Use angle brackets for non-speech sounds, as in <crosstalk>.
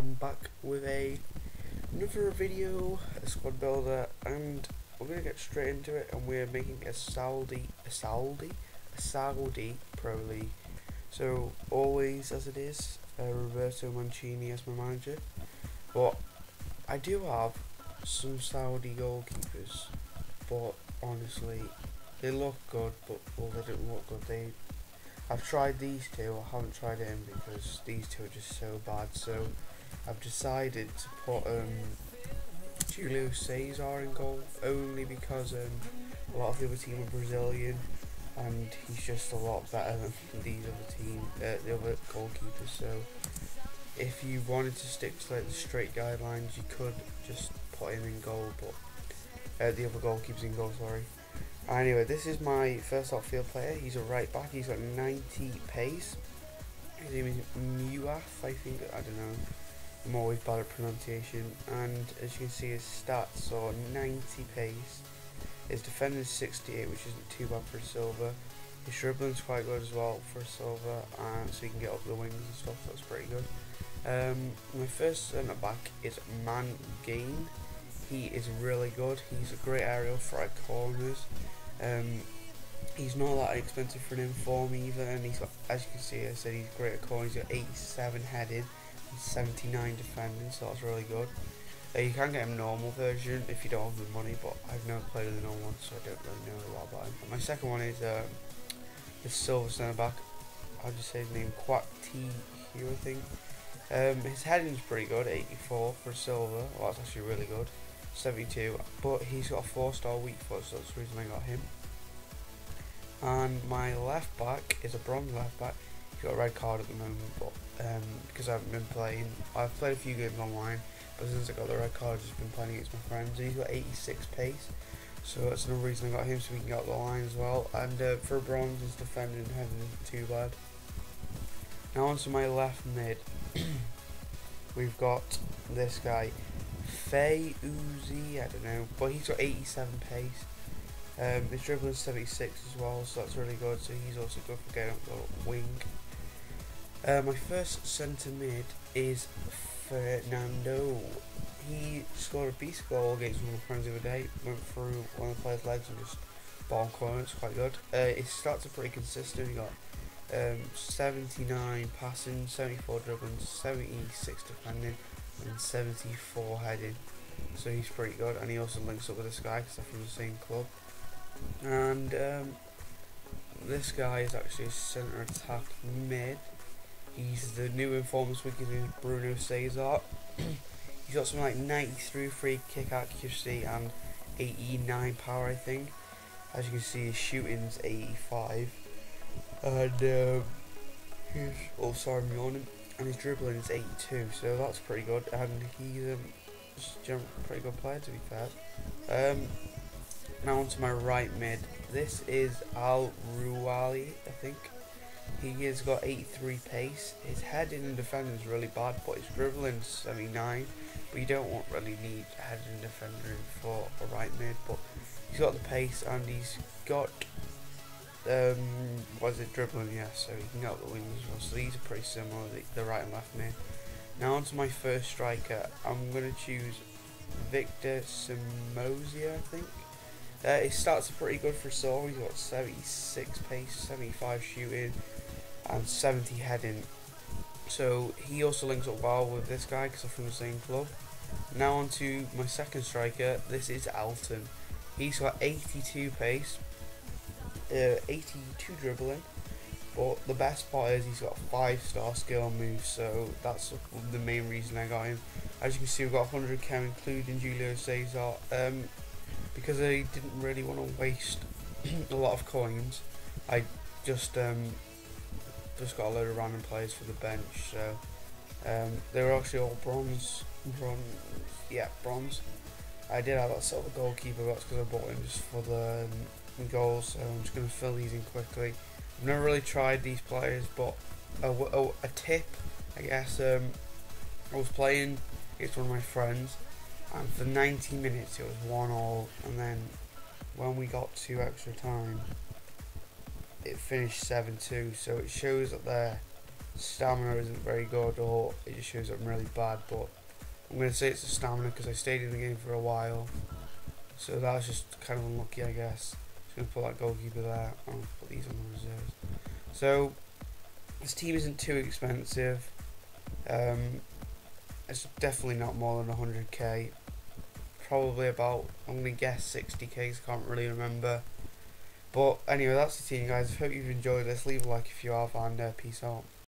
am back with a another video, a squad builder, and we're gonna get straight into it. And we're making a Saudi, a Saudi, a Saudi Pro League. So always as it is, uh, Roberto Mancini as my manager. But I do have some Saudi goalkeepers, but honestly, they look good, but well, they don't look good. They I've tried these two, I haven't tried him because these two are just so bad, so I've decided to put um, Julio Cesar in goal, only because um, a lot of the other team are Brazilian, and he's just a lot better than <laughs> these other team, uh, the other goalkeepers, so if you wanted to stick to like the straight guidelines, you could just put him in goal, but uh, the other goalkeepers in goal, sorry. Anyway, this is my first outfield player. He's a right back. He's got 90 pace. His name is Muaf, I think. I don't know. I'm always bad at pronunciation. And as you can see, his stats are 90 pace. His defending is 68, which isn't too bad for silver. His dribbling's quite good as well for silver, and so he can get up the wings and stuff. That's pretty good. Um, my first centre back is Man Gain. He is really good. He's a great aerial threat corners. Um, he's not that expensive for an inform either, and he's got, as you can see, I said he's great at corners. He's got 87 headed 79 defending, so that's really good. Uh, you can get him normal version if you don't have the money, but I've never played with the normal one, so I don't really know a lot about him. My second one is um, the silver centre back. I'll just say his name, Quack T Hugh, I think. Um, his heading's pretty good, 84 for silver. Well, that's actually really good. 72, but he's got a 4 star weak foot, so that's the reason I got him. And my left back is a bronze left back. Got a red card at the moment, but um, because I haven't been playing, I've played a few games online, but since I got the red card, I've just been playing against my friends. And he's got 86 pace, so that's another reason I got him, so we can get up the line as well. And uh, for bronze, his defending isn't too bad. Now onto my left mid, <clears throat> we've got this guy. Fei Uzi, I don't know, but he's got 87 pace. Um, his dribbling 76 as well, so that's really good. So he's also good for getting up the wing. Uh, my first centre mid is Fernando. He scored a beast goal against one of my friends the other day. Went through one of the players' legs and just ball corner. It's quite good. Uh, his stats are pretty consistent. He got um, 79 passing, 74 dribbling, 76 defending and 74 heading. So he's pretty good, and he also links up with this guy because they're from the same club. And um, this guy is actually a centre attack mid. He's the new informers week is Bruno Cesar. <clears throat> he's got something like 93 free kick accuracy and 89 power, I think. As you can see, his shooting's 85. And um, he's oh sorry, I'm yawning and his dribbling is 82, so that's pretty good. And he's um, a pretty good player to be fair. Um, now onto my right mid. This is Al Ruali, I think. He has got 83 pace. His heading and defending is really bad, but his dribbling 79. But you don't want, really need heading and defending for a right mid. But he's got the pace and he's got um, was it dribbling? Yeah, so he can get the wings as well. So these are pretty similar, the, the right and left mid. Now onto my first striker. I'm going to choose Victor Simozia, I think. Uh, his stats are pretty good for Saul. He's got 76 pace, 75 shooting, and 70 heading. So he also links up well with this guy because they're from the same club. Now on to my second striker. This is Alton. He's got 82 pace, uh, 82 dribbling. But the best part is he's got 5 star skill moves, so that's the main reason I got him. As you can see, we've got 100k including Julio Cesar. Um, because I didn't really want to waste a lot of coins, I just um, just got a load of random players for the bench. So um, they were actually all bronze, bronze, yeah, bronze. I did have that of goalkeeper, that's because I bought him just for the um, goals, so I'm just going to fill these in quickly. I've never really tried these players, but a, a, a tip, I guess, um, I was playing against one of my friends, and for 90 minutes it was 1 all, and then when we got to extra time, it finished 7-2, so it shows that they're stamina isn't very good or it just shows up really bad. But I'm going to say it's a stamina because I stayed in the game for a while. So that was just kind of unlucky I guess. Just going to put that goalkeeper there. I'll put these on the reserves. So this team isn't too expensive. Um, it's definitely not more than 100k probably about I'm going to guess 60k I can't really remember but anyway, that's the team, guys. I hope you've enjoyed this. Leave a like if you have, and uh, peace out.